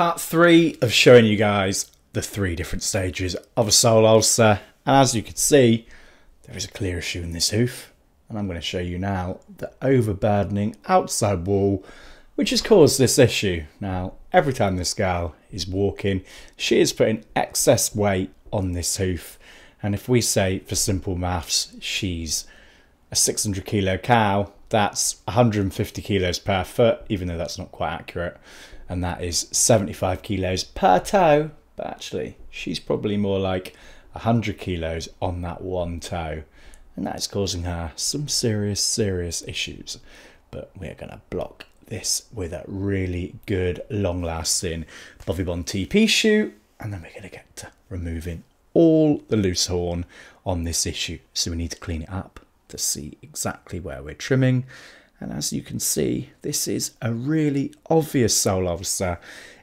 part three of showing you guys the three different stages of a sole ulcer. And as you can see, there is a clear issue in this hoof. And I'm going to show you now the overburdening outside wall, which has caused this issue. Now, every time this gal is walking, she is putting excess weight on this hoof. And if we say, for simple maths, she's a 600 kilo cow, that's 150 kilos per foot, even though that's not quite accurate. And that is 75 kilos per toe. But actually, she's probably more like 100 kilos on that one toe. And that is causing her some serious, serious issues. But we're going to block this with a really good, long lasting Bovi-Bond TP shoe. And then we're going to get to removing all the loose horn on this issue. So we need to clean it up to see exactly where we're trimming. And as you can see, this is a really obvious sole ulcer